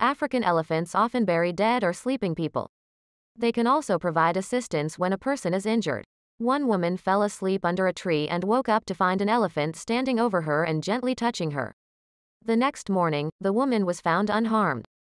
African elephants often bury dead or sleeping people. They can also provide assistance when a person is injured. One woman fell asleep under a tree and woke up to find an elephant standing over her and gently touching her. The next morning, the woman was found unharmed.